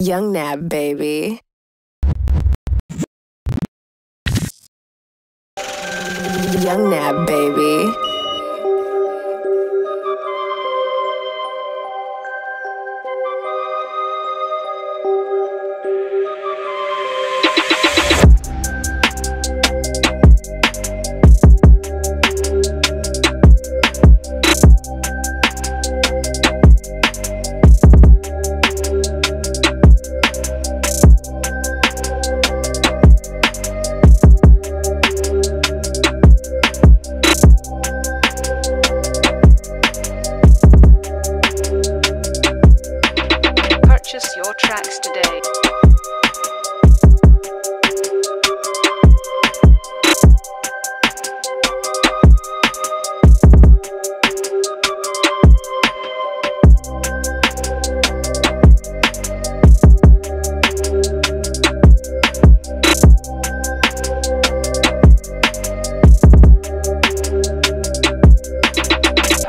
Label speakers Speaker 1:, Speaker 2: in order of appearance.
Speaker 1: Young Nab, baby. Young Nab, baby.